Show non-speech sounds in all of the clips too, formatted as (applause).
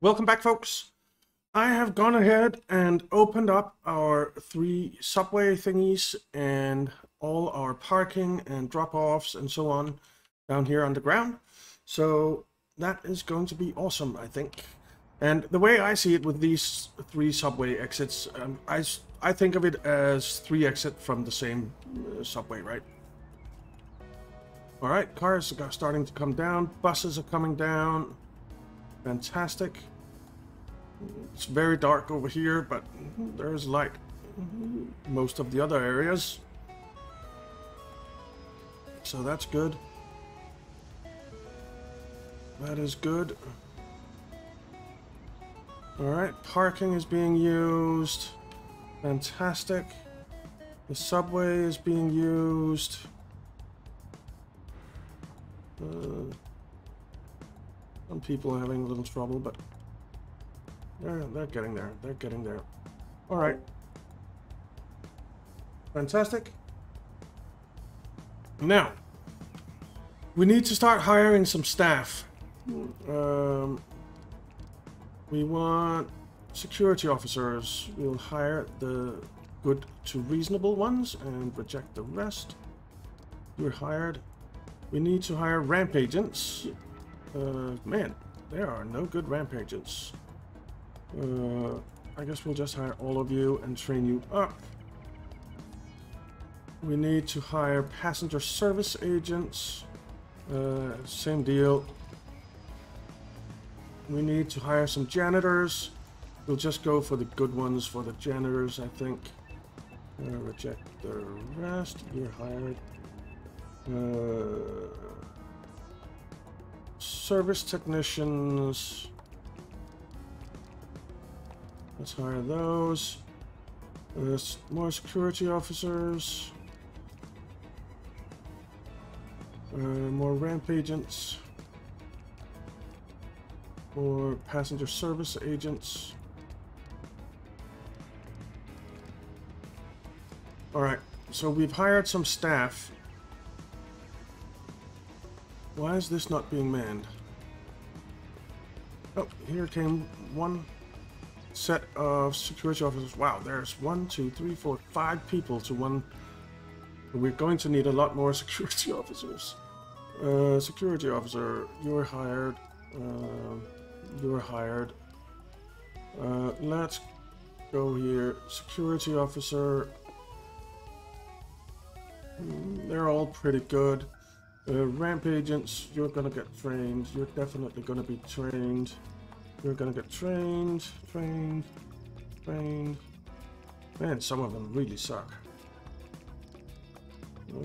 Welcome back, folks. I have gone ahead and opened up our three subway thingies and all our parking and drop-offs and so on down here underground. So that is going to be awesome, I think. And the way I see it with these three subway exits, um, I, I think of it as three exit from the same uh, subway, right? All right, cars are starting to come down. Buses are coming down. Fantastic. It's very dark over here, but there's light most of the other areas. So that's good. That is good. Alright, parking is being used. Fantastic. The subway is being used. Uh, some people are having a little trouble, but they're, they're getting there. They're getting there. Alright. Fantastic. Now, we need to start hiring some staff. Um, we want security officers. We'll hire the good to reasonable ones and reject the rest. You're hired. We need to hire ramp agents. Uh, man, there are no good ramp agents. Uh, I guess we'll just hire all of you and train you up. We need to hire passenger service agents. Uh, same deal. We need to hire some janitors. We'll just go for the good ones for the janitors, I think. Uh, reject the rest. You're hired. Uh, service technicians. Let's hire those. There's more security officers. Uh, more ramp agents. More passenger service agents. Alright, so we've hired some staff. Why is this not being manned? Oh, here came one set of security officers. Wow, there's one, two, three, four, five people to one. We're going to need a lot more (laughs) security officers. Uh, security officer, you're hired. Uh, you're hired. Uh, let's go here. Security officer. Mm, they're all pretty good. Uh, ramp agents, you're gonna get trained. You're definitely gonna be trained. You're gonna get trained, trained, trained. Man, some of them really suck. Uh,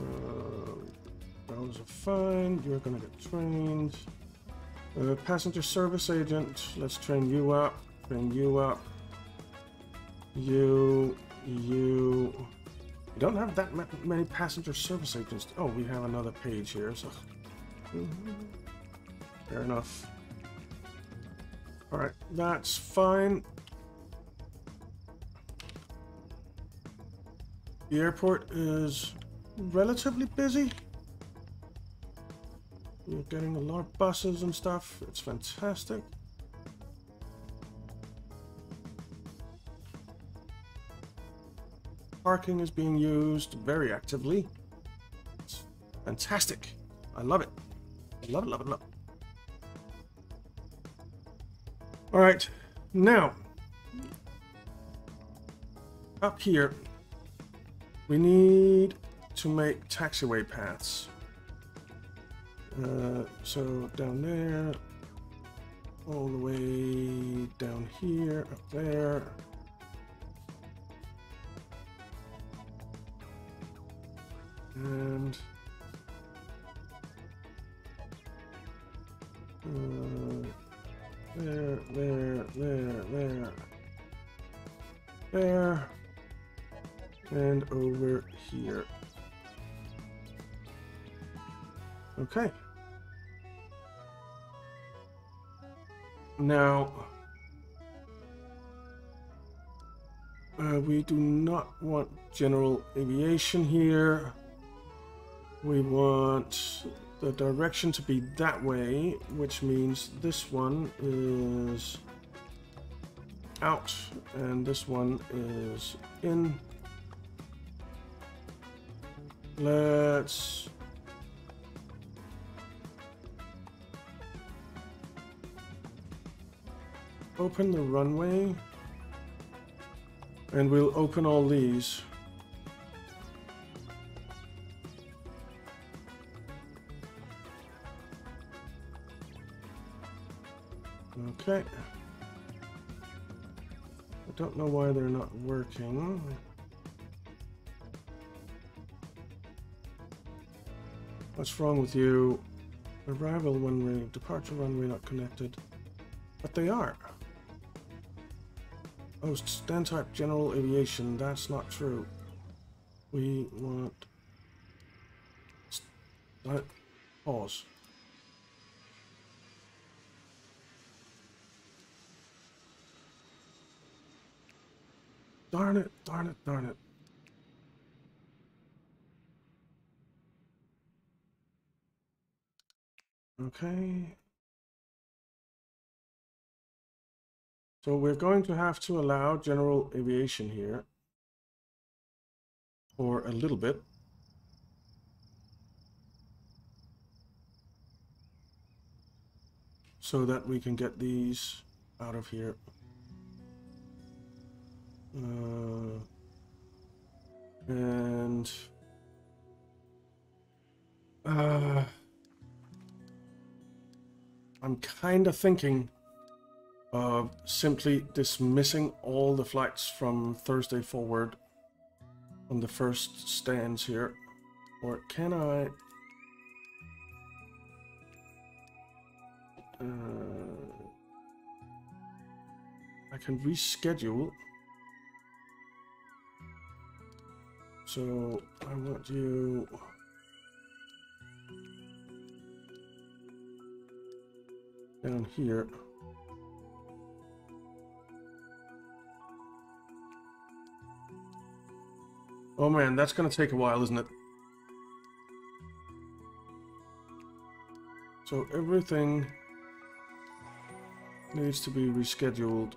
those are fine. You're gonna get trained. Uh, passenger service agent. Let's train you up. Train you up. You, you. We don't have that many passenger service agents. Oh, we have another page here. So, mm -hmm. fair enough. Alright, that's fine. The airport is relatively busy. We're getting a lot of buses and stuff. It's fantastic. Parking is being used very actively. It's fantastic. I love it. I love it, love it, love it. All right, now, up here, we need to make taxiway paths. Uh, so down there, all the way down here, up there. And uh, there, there, there, there. There. And over here. Okay. Now, uh, we do not want general aviation here. We want the direction to be that way, which means this one is out, and this one is in. Let's open the runway and we'll open all these. Okay. I don't know why they're not working. What's wrong with you? Arrival runway, departure runway not connected. But they are. Oh, stand type general aviation. That's not true. We want... St uh, pause. Darn it, darn it, darn it. Okay. So we're going to have to allow general aviation here for a little bit. So that we can get these out of here. Uh, and uh, I'm kind of thinking of simply dismissing all the flights from Thursday forward on the first stands here. Or can I... Uh, I can reschedule So I want you down here. Oh man, that's gonna take a while, isn't it? So everything needs to be rescheduled.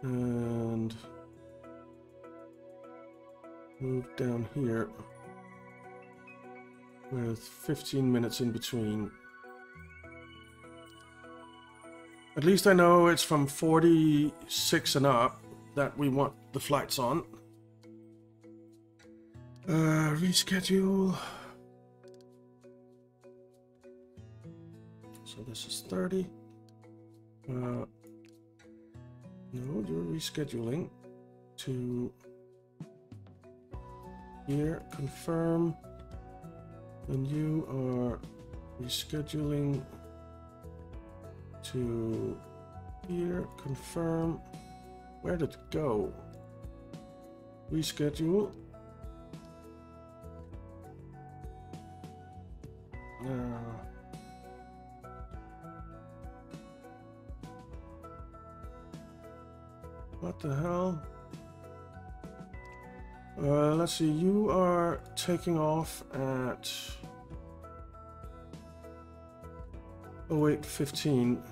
And move down here with 15 minutes in between. At least I know it's from 46 and up that we want the flights on. Uh, reschedule. So this is 30. Uh, no, you're rescheduling to here, confirm, and you are rescheduling to here, confirm, where did it go? Reschedule. Let's see, you are taking off at 0815.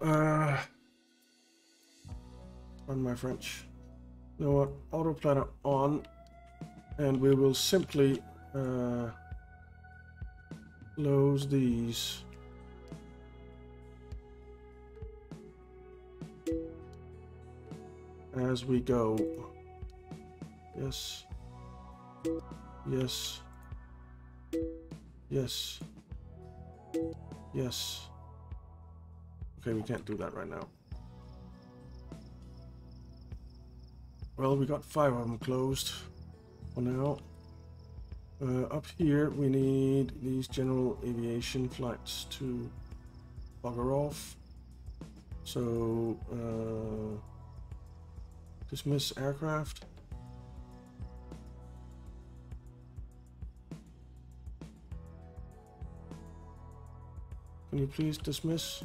Uh, on my French. You know what? Autopilot on, and we will simply uh, close these. As we go. Yes. Yes. Yes. Yes. Okay, we can't do that right now. Well, we got five of them closed for now. Uh, up here, we need these general aviation flights to bugger off. So, uh, Dismiss aircraft. Can you please dismiss?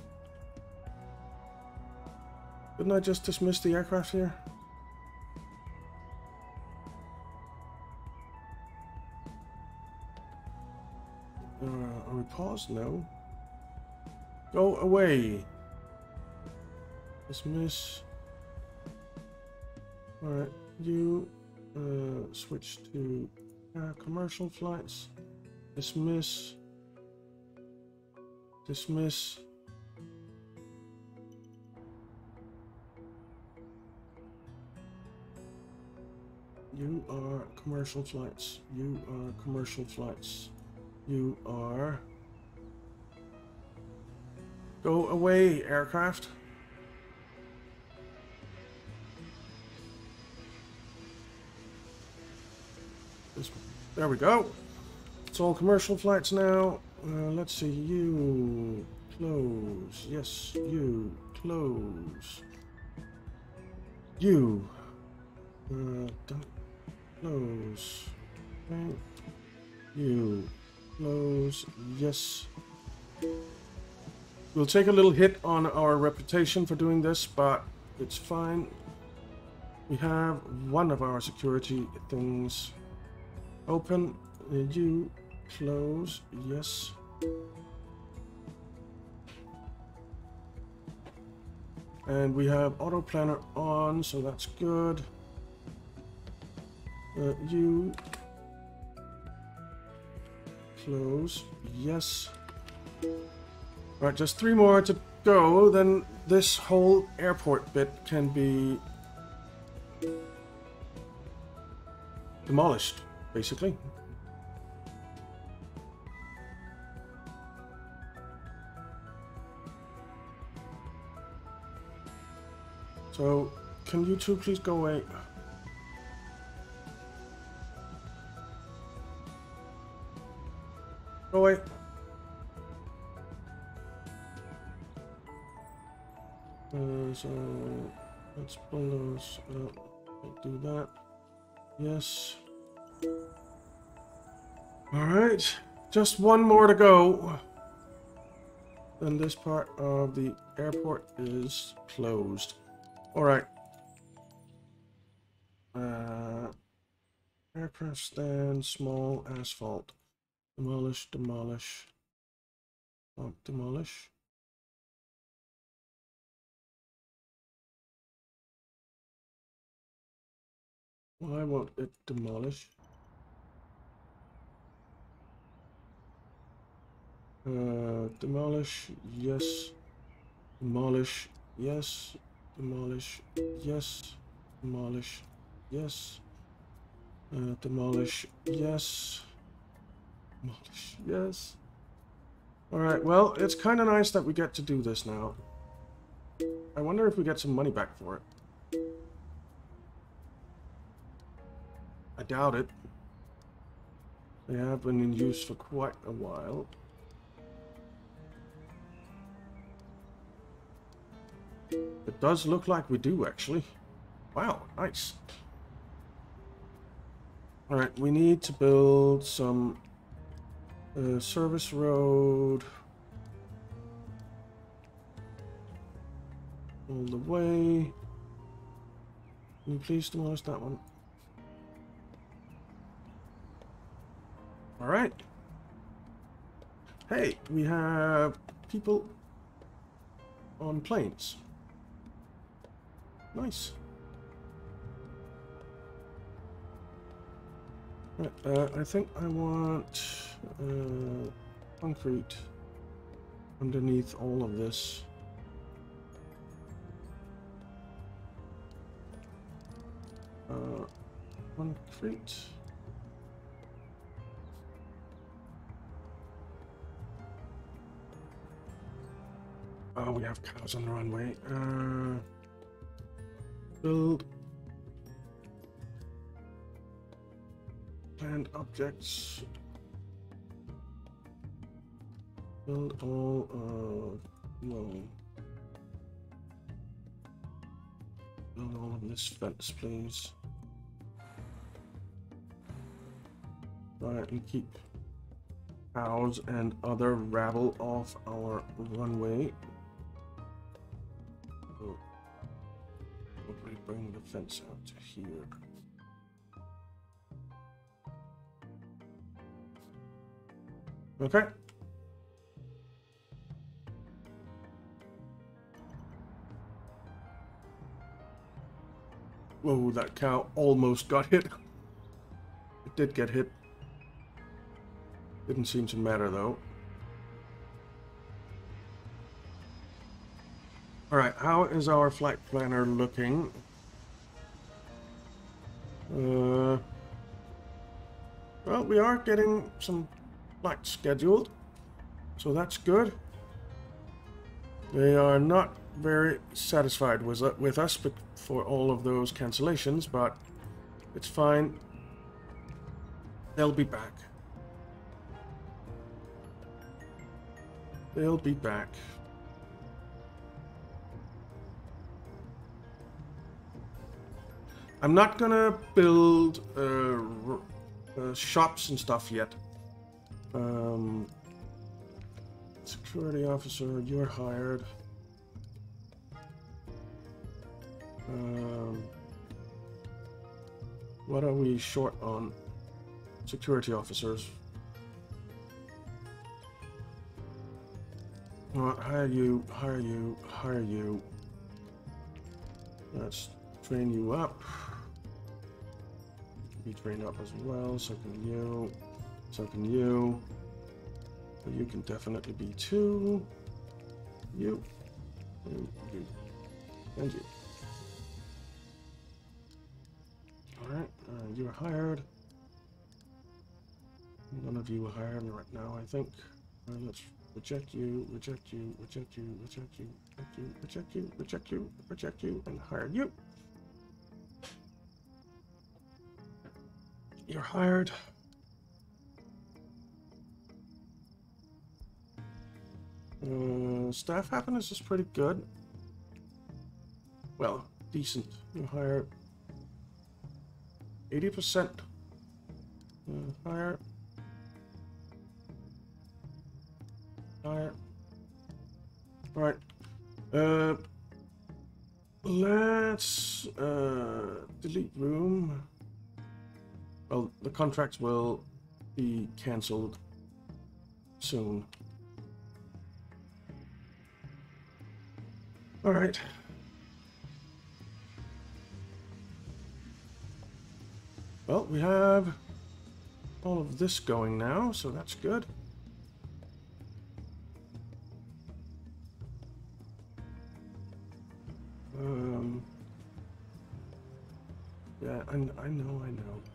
Didn't I just dismiss the aircraft here? Uh, pause? No. Go away. Dismiss. Alright, you uh, switch to uh, commercial flights. Dismiss. Dismiss. You are commercial flights. You are commercial flights. You are... Go away, aircraft. There we go. It's all commercial flights now. Uh, let's see, you close. Yes, you close. You uh, don't close. Okay. You close. Yes. We'll take a little hit on our reputation for doing this, but it's fine. We have one of our security things open. Uh, you close. Yes. And we have auto planner on, so that's good. Uh, you close. Yes. Right, just three more to go, then this whole airport bit can be demolished, basically. So, can you two please go away? Go away. Uh, so, let's pull those up. Do that. Yes. Alright. Just one more to go. Then this part of the airport is closed. Alright. Uh, aircraft stand, small asphalt. Demolish, demolish. Oh, demolish. Why won't it demolish? Uh, demolish, yes. Demolish, yes. Demolish, yes. Demolish, yes. Uh, demolish, yes. Demolish, yes. Alright, well, it's kind of nice that we get to do this now. I wonder if we get some money back for it. I doubt it. They have been in use for quite a while. It does look like we do, actually. Wow, nice. Alright, we need to build some uh, service road. All the way. Can you please demolish that one? Alright. Hey, we have people on planes. Nice. Right, uh, I think I want uh, concrete underneath all of this. Uh, concrete. Oh, we have cows on the runway. Uh, build planned objects. Build all uh no. Build all of this fence, please. Alright, and keep cows and other rabble off our runway. bring the fence out to here. Okay. Whoa, that cow almost got hit. It did get hit. Didn't seem to matter, though. Alright, how is our flight planner looking? Uh, well, we are getting some flights scheduled, so that's good. They are not very satisfied with, with us for all of those cancellations, but it's fine. They'll be back. They'll be back. I'm not gonna build uh, uh, shops and stuff yet. Um, security officer, you're hired. Um, what are we short on? Security officers. Well, hire you, hire you, hire you. Let's train you up. Be trained up as well, so can you. So can you. You can definitely be two. You. And you. And you. Alright, uh, you are hired. None of you are hired right now, I think. Uh, let's reject you, reject you, reject you, reject you, reject you, reject you, reject you, reject you, and hire you. You're hired. Uh, staff happiness is pretty good. Well, decent. You hire 80%. Uh, hire Alright. Alright. Uh, let's uh, delete room. Well, the contracts will be cancelled soon. Alright. Well, we have all of this going now, so that's good. Um, yeah, I, I know, I know.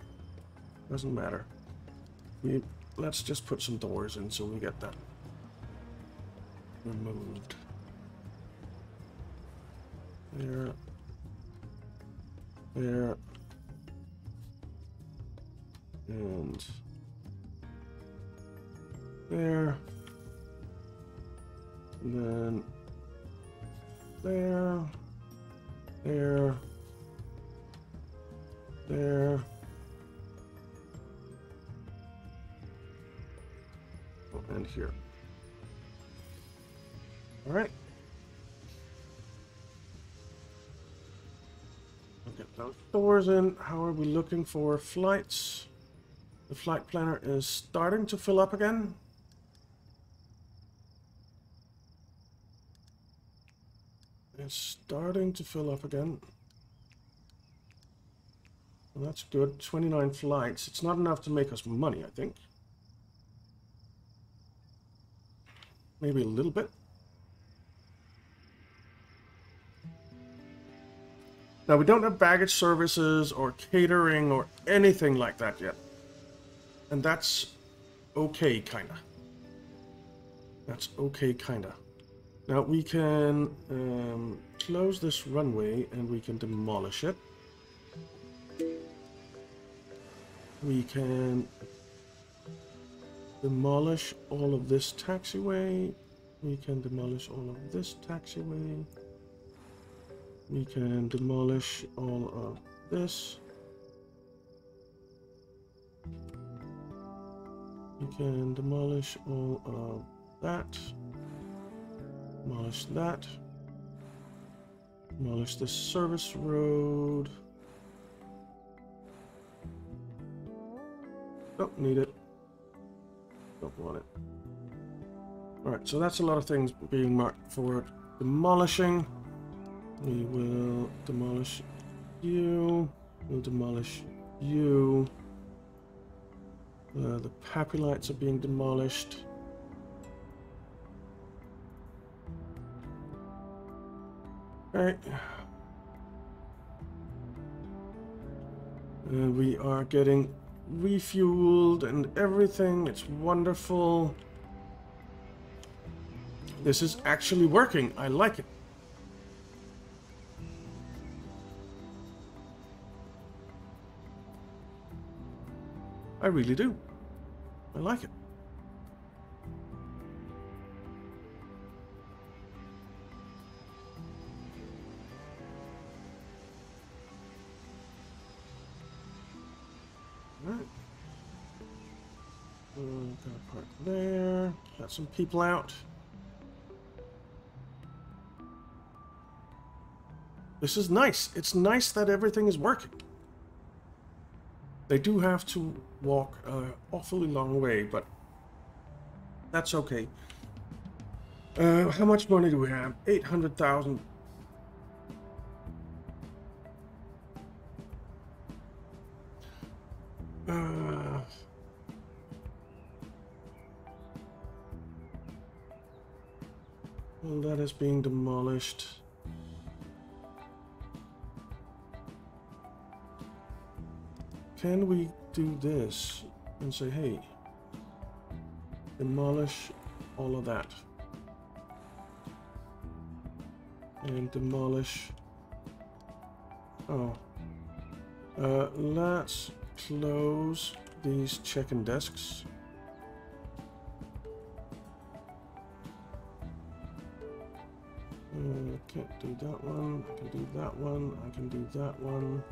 Doesn't matter. We let's just put some doors in so we get that removed. There. There. And there. And then there. There. There. Here. All right. Get those doors in. How are we looking for flights? The flight planner is starting to fill up again. It's starting to fill up again. Well, that's good. 29 flights. It's not enough to make us money, I think. Maybe a little bit. Now, we don't have baggage services or catering or anything like that yet. And that's okay, kinda. That's okay, kinda. Now we can um, close this runway and we can demolish it. We can demolish all of this taxiway. We can demolish all of this taxiway. We can demolish all of this. We can demolish all of that. Demolish that. Demolish this service road. Don't need it. Don't want it. Alright, so that's a lot of things being marked for demolishing. We will demolish you. We'll demolish you. Uh, the Papulites are being demolished. Alright. And we are getting refueled and everything. It's wonderful. This is actually working. I like it. I really do. I like it. Got some people out. This is nice. It's nice that everything is working. They do have to walk an awfully long way, but that's okay. Uh, how much money do we have? 800,000. Being demolished. Can we do this and say, hey, demolish all of that. And demolish... Oh. Uh, let's close these check-in desks. Can't do that one. I can do that one. I can do that one.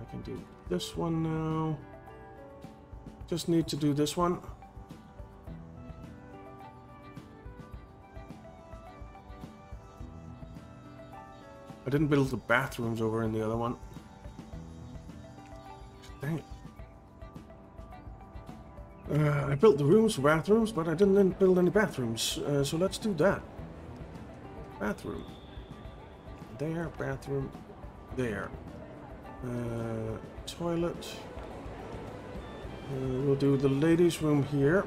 I can do this one now. Just need to do this one. I didn't build the bathrooms over in the other one. Built the rooms for bathrooms, but I didn't build any bathrooms. Uh, so let's do that. Bathroom. There, bathroom. There. Uh, toilet. Uh, we'll do the ladies' room here.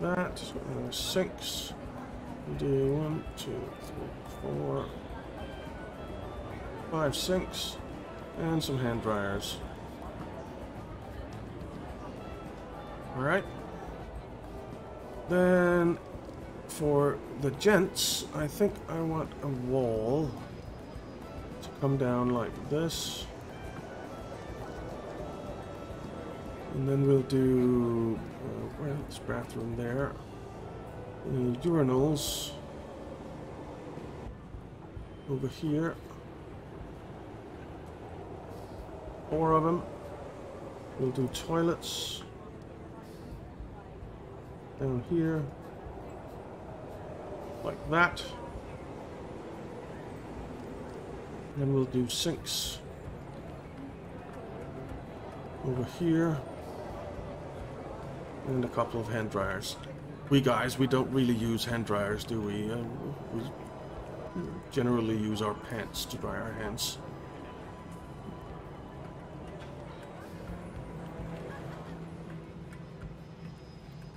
That. Uh, sinks. We'll do one, two, three, four, five sinks, and some hand dryers. Alright. Then for the gents, I think I want a wall to come down like this. And then we'll do, uh, where's this bathroom there? Uh, urinals over here. Four of them. We'll do toilets down here like that. Then we'll do sinks over here and a couple of hand dryers. We guys, we don't really use hand dryers, do we? Uh, we generally use our pants to dry our hands.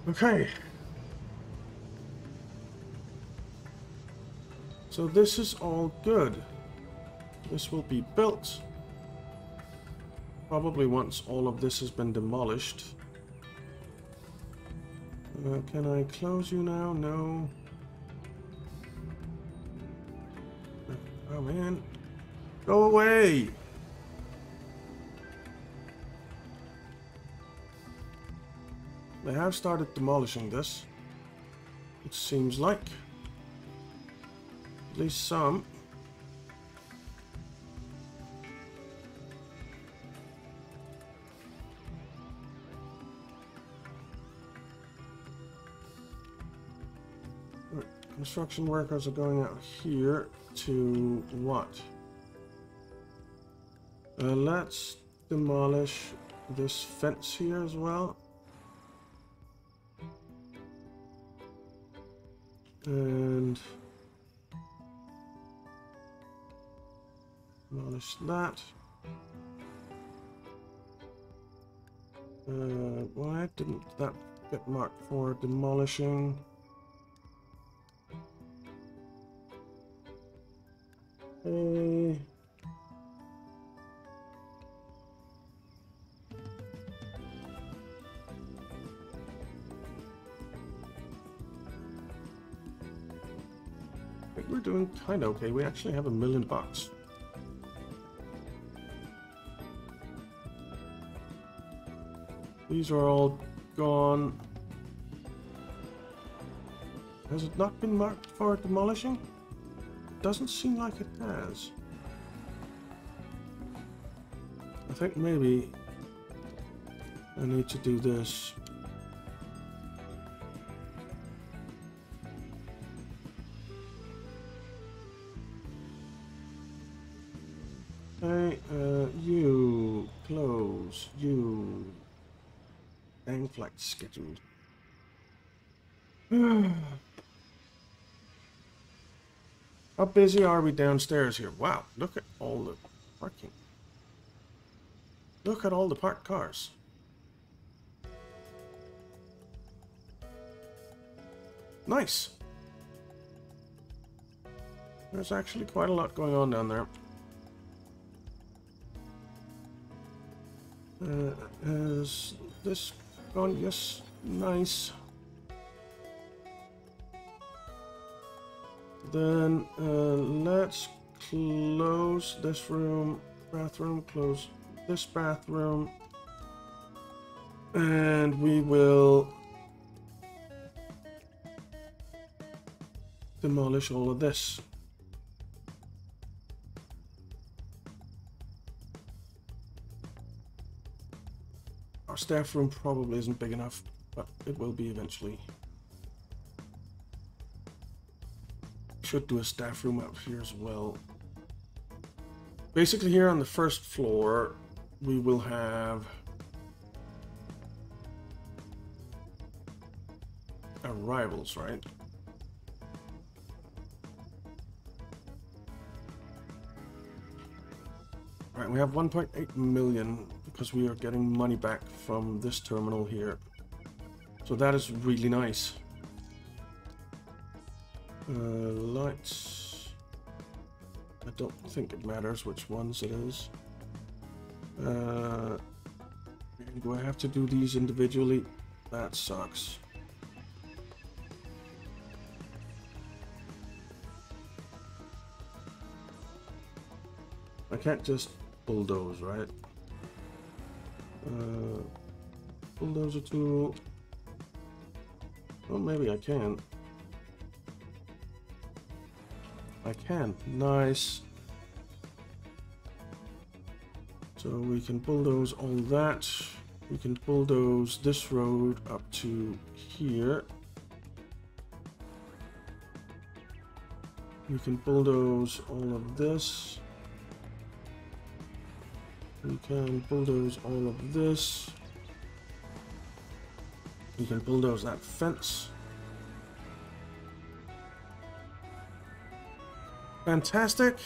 Okay. So this is all good. This will be built. Probably once all of this has been demolished. Uh, can I close you now? No. Oh man. Go away! They have started demolishing this. It seems like. At least some. Construction workers are going out here to what? Uh, let's demolish this fence here as well. And demolish that. Uh, why didn't that get marked for demolishing? Kind of okay. We actually have a million bucks. These are all gone. Has it not been marked for demolishing? Doesn't seem like it has. I think maybe I need to do this. (sighs) How busy are we downstairs here? Wow, look at all the parking. Look at all the parked cars. Nice. There's actually quite a lot going on down there. Uh, is this going? Yes, nice. Then uh, let's close this room, bathroom, close this bathroom, and we will demolish all of this. Our staff room probably isn't big enough, but it will be eventually. Should do a staff room up here as well. Basically here on the first floor, we will have arrivals, right? Right, we have 1.8 million because we are getting money back from this terminal here. So that is really nice. Uh, lights. I don't think it matters which ones it is. Uh, do I have to do these individually? That sucks. I can't just bulldoze, right? Uh, bulldozer tool. Well, maybe I can. I can. Nice. So we can bulldoze all that. We can bulldoze this road up to here. We can bulldoze all of this. We can bulldoze all of this. We can bulldoze that fence. Fantastic.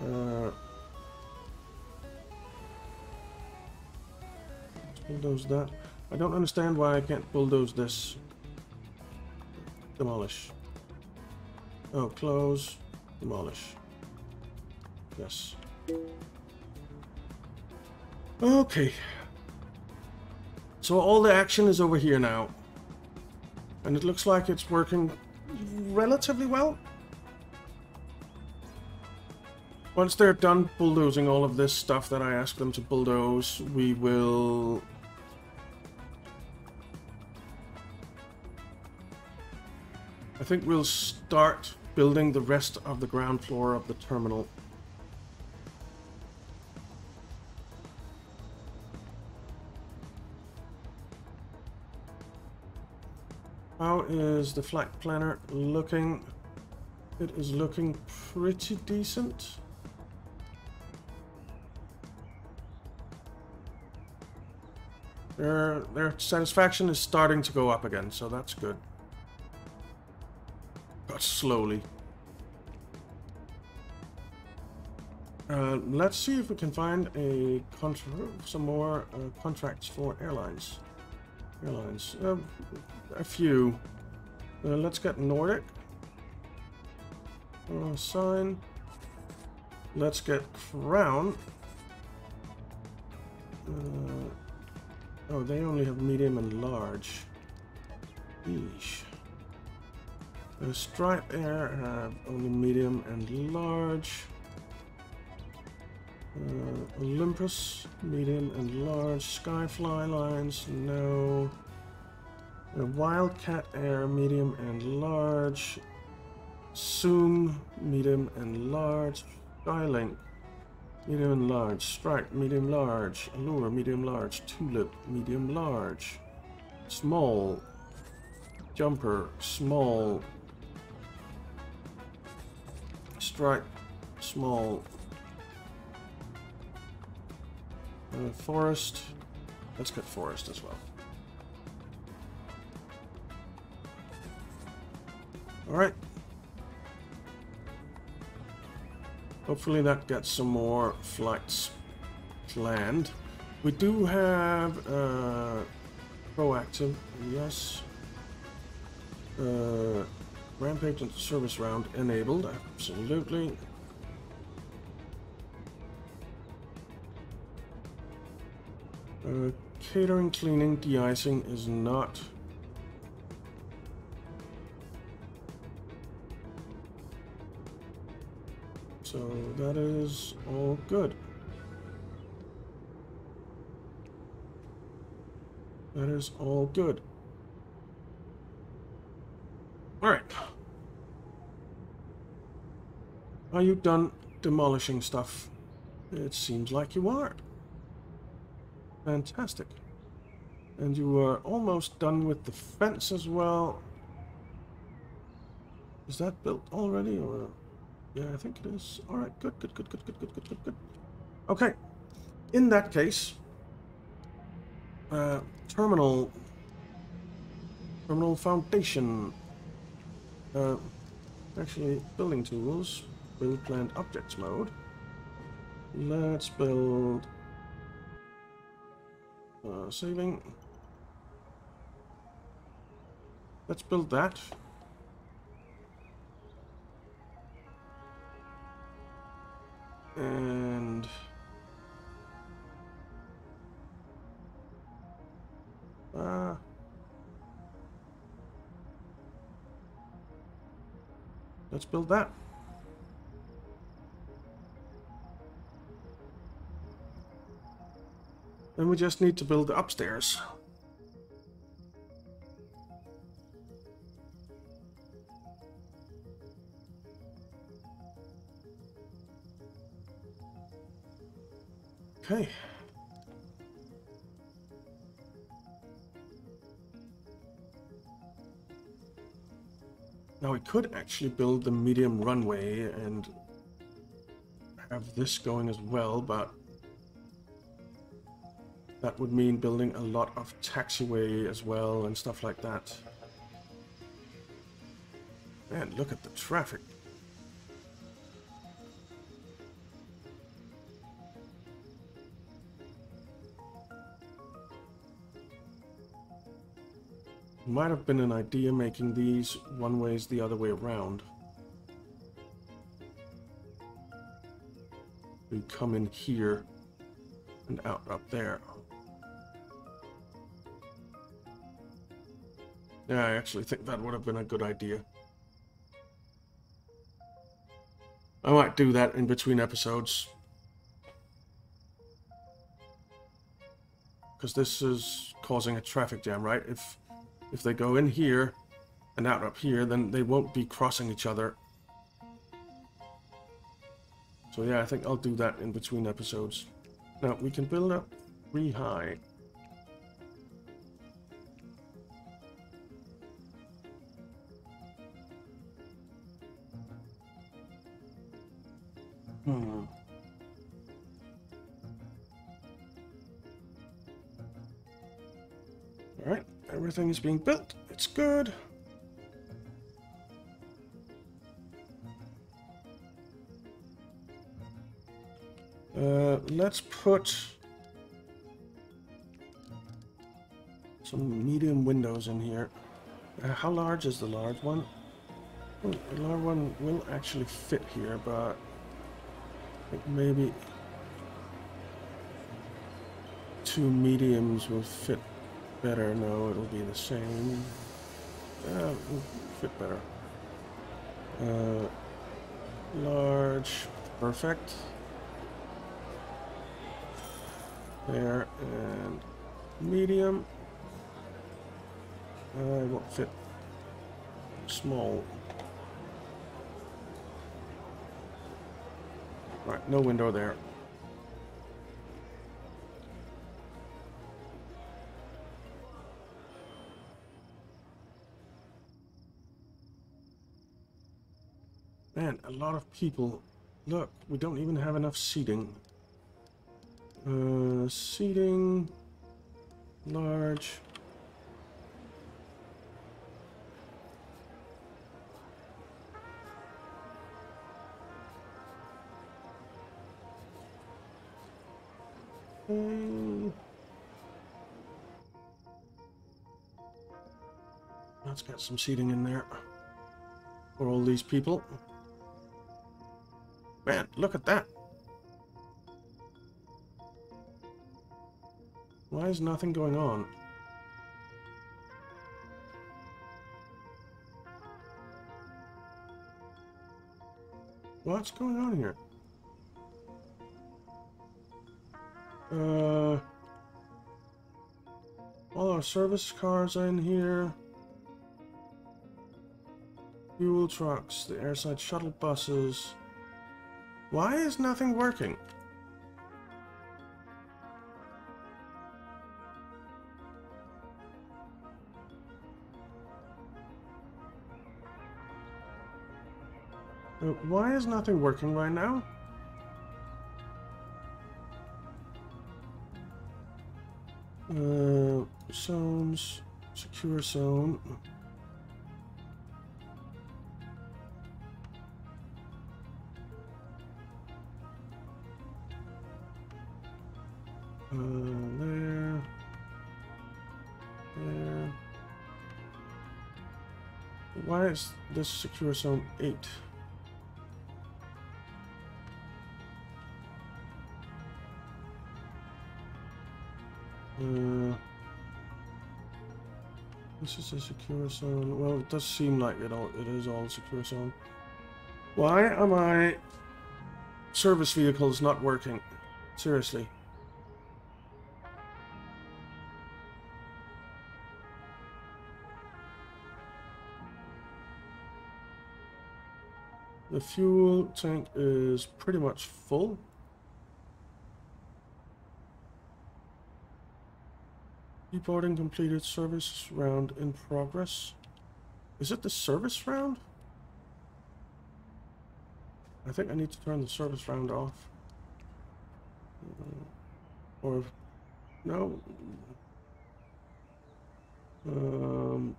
Uh, bulldoze that. I don't understand why I can't bulldoze this. Demolish. Oh, close. Demolish. Yes. Okay. So all the action is over here now. And it looks like it's working relatively well. Once they're done bulldozing all of this stuff that I asked them to bulldoze, we will... I think we'll start building the rest of the ground floor of the terminal. Is the flight planner looking? It is looking pretty decent. Their, their satisfaction is starting to go up again, so that's good. But slowly. Uh, let's see if we can find a some more uh, contracts for airlines. Airlines, uh, a few. Uh, let's get Nordic. Uh, sign. Let's get Crown. Uh, oh, they only have medium and large. Eesh. Uh, Stripe Air have only medium and large. Uh, Olympus, medium and large. Skyfly lines, no. Wildcat Air, medium and large. Zoom, medium and large. Skylink, medium and large. Strike, medium large. Allure, medium large. Tulip, medium large. Small. Jumper, small. Strike, small. Uh, forest. Let's get forest as well. Alright. Hopefully that gets some more flights planned. We do have uh, proactive, yes. Uh, ramp agent service round enabled, absolutely. Uh, catering, cleaning, de-icing is not. So that is all good. That is all good. Alright. Are you done demolishing stuff? It seems like you are. Fantastic. And you are almost done with the fence as well. Is that built already or... Yeah, I think it is. Alright, good, good, good, good, good, good, good, good, good. Okay. In that case, uh, terminal, terminal foundation, uh, actually building tools, build planned objects mode. Let's build uh, saving. Let's build that. And... Uh, let's build that. Then we just need to build the upstairs. Okay. Now we could actually build the medium runway and have this going as well, but that would mean building a lot of taxiway as well and stuff like that. Man, look at the traffic. Might have been an idea making these one ways the other way around. We come in here and out up there. Yeah, I actually think that would have been a good idea. I might do that in between episodes. Because this is causing a traffic jam, right? If if they go in here and out up here, then they won't be crossing each other. So yeah, I think I'll do that in between episodes. Now, we can build up three high. Hmm. Everything is being built. It's good. Uh, let's put some medium windows in here. Uh, how large is the large one? Oh, the large one will actually fit here, but maybe two mediums will fit better. No, it'll be the same. Uh, fit better. Uh, large, perfect. There, and medium. I won't fit small. Right, no window there. Lot of people. Look, we don't even have enough seating. Uh, seating. Large. Hmm. Let's get some seating in there for all these people. Man, look at that. Why is nothing going on? What's going on here? Uh, all our service cars are in here. Fuel trucks, the airside shuttle buses. Why is nothing working? Uh, why is nothing working right now? Uh, zones, secure zone. This secure zone 8? Uh, this is a secure zone. Well, it does seem like it all it is all secure zone. Why am I service vehicles not working? Seriously. The fuel tank is pretty much full. Deporting completed service round in progress. Is it the service round? I think I need to turn the service round off. Uh, or, no. Um,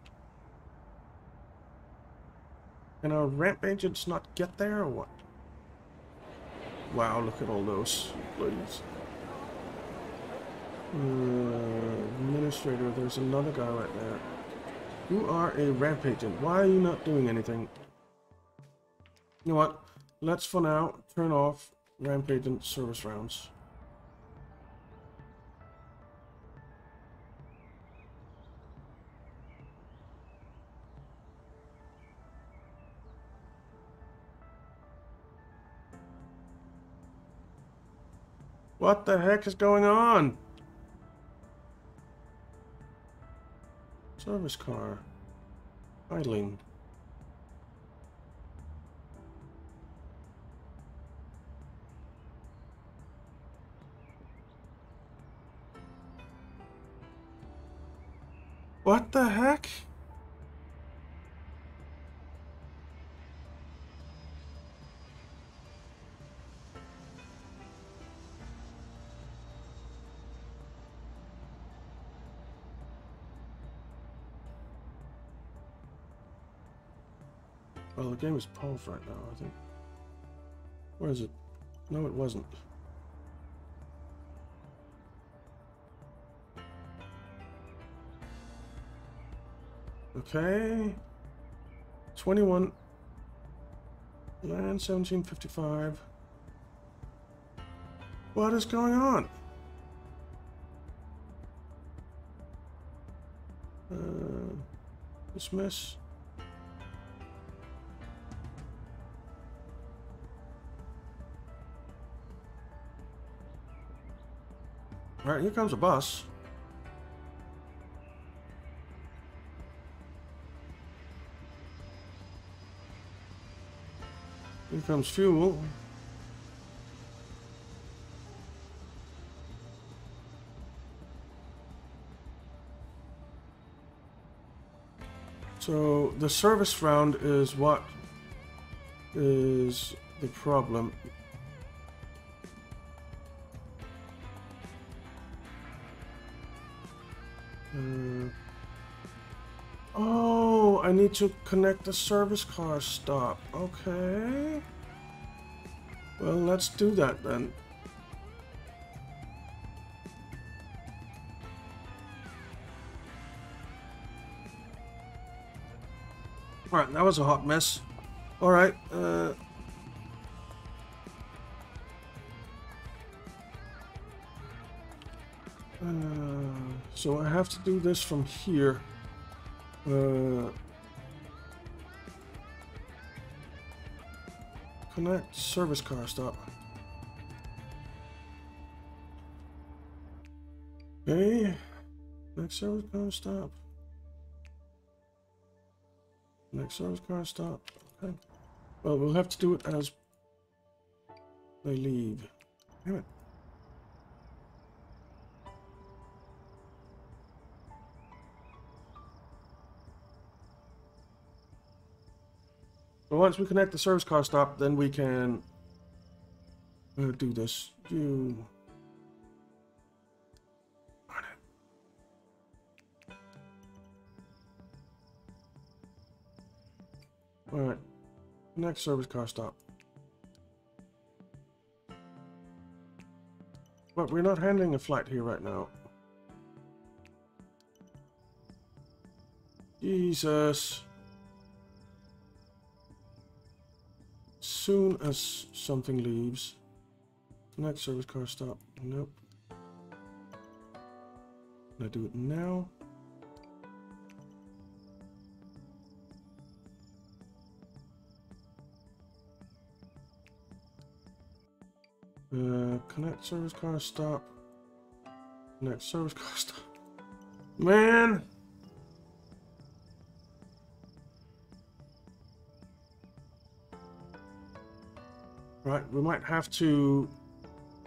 can our ramp agents not get there or what? Wow, look at all those, please. Uh, administrator, there's another guy right there. You are a ramp agent. Why are you not doing anything? You know what? Let's for now turn off ramp agent service rounds. What the heck is going on? Service car. Idling. Game is paused right now, I think. Where is it? No, it wasn't. Okay. 21. Land 1755. What is going on? Uh, dismiss. Right, here comes a bus. Here comes fuel. So the service round is what is the problem. Need to connect the service car stop. Okay. Well, let's do that then. Alright, that was a hot mess. Alright, uh... Uh, so I have to do this from here. Uh, connect service car stop. Okay. Next service car stop. Next service car stop. Okay. Well, we'll have to do it as they leave. Damn it. Once we connect the service car stop, then we can uh, do this. You. All right. Next service car stop. But we're not handling a flight here right now. Jesus. Soon as something leaves. Next service car stop. Nope. Can I do it now? Uh, connect service car stop. Connect service car stop. Man! Right, we might have to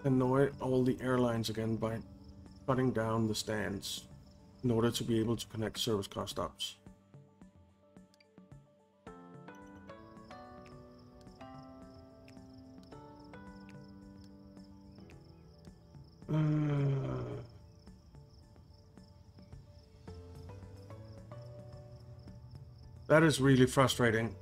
annoy all the airlines again by cutting down the stands in order to be able to connect service car stops. Uh, that is really frustrating.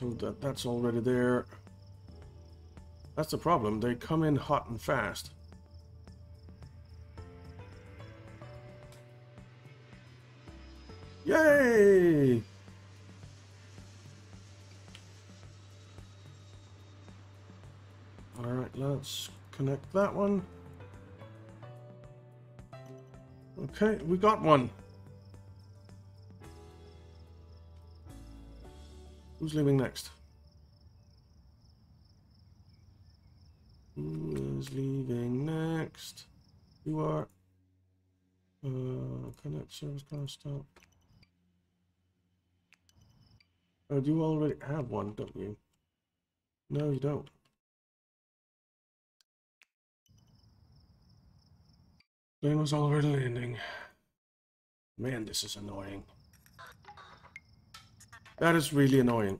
So that, that's already there. That's the problem. They come in hot and fast. Yay! Alright, let's connect that one. Okay, we got one. Who's leaving next? Who is leaving next? You are. Uh, connect service car stop. Oh, do you already have one, don't you? No, you don't. Plane was already landing. Man, this is annoying. That is really annoying.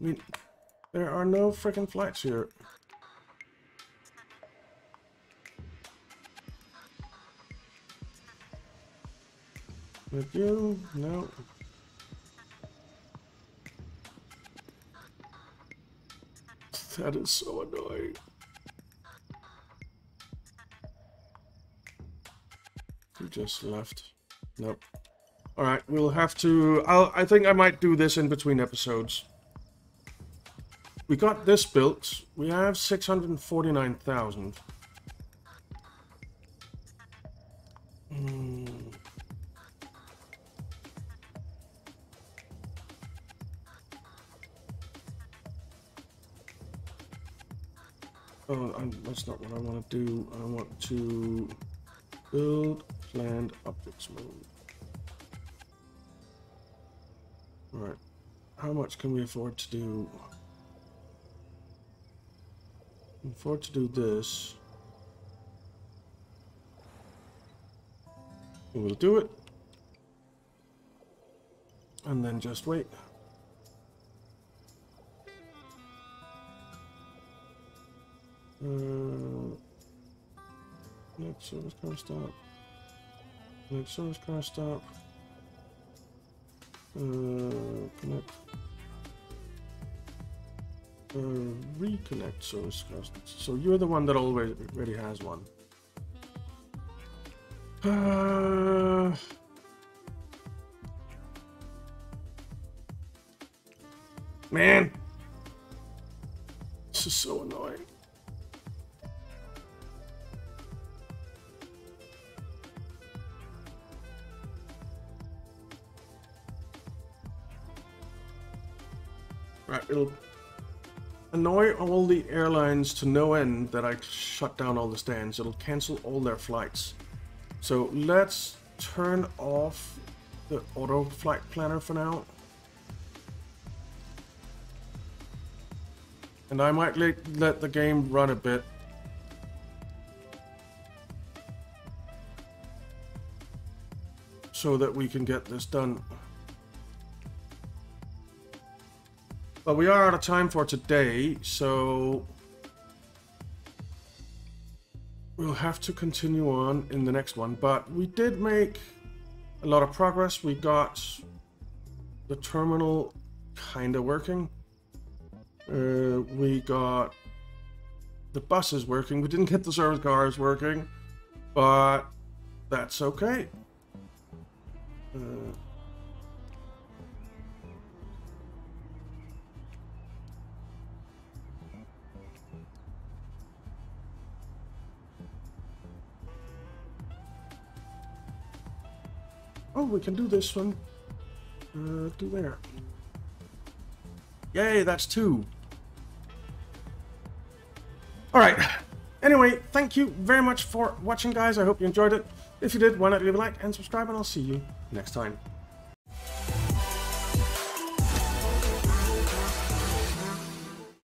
I mean, there are no freaking flights here. With you? No. That is so annoying. Just left. Nope. Alright, we'll have to... I'll, I think I might do this in between episodes. We got this built. We have 649,000. Hmm. Oh, I'm, that's not what I want to do. I want to build planned objects mode. Right. How much can we afford to do? Afford to do this. We'll do it. And then just wait. Uh, next service car stop. Next service car stop. Uh, connect. Uh, reconnect service car. So you're the one that already already has one. Uh, man, this is so annoying. It'll annoy all the airlines to no end that I shut down all the stands. It'll cancel all their flights. So let's turn off the auto flight planner for now. And I might let, let the game run a bit. So that we can get this done. But we are out of time for today, so we'll have to continue on in the next one. But we did make a lot of progress. We got the terminal kind of working. Uh, we got the buses working. We didn't get the service cars working, but that's okay. Uh, Oh, we can do this one. Uh, do there. Yay, that's two. Alright. Anyway, thank you very much for watching, guys. I hope you enjoyed it. If you did, why not leave a like and subscribe, and I'll see you next time.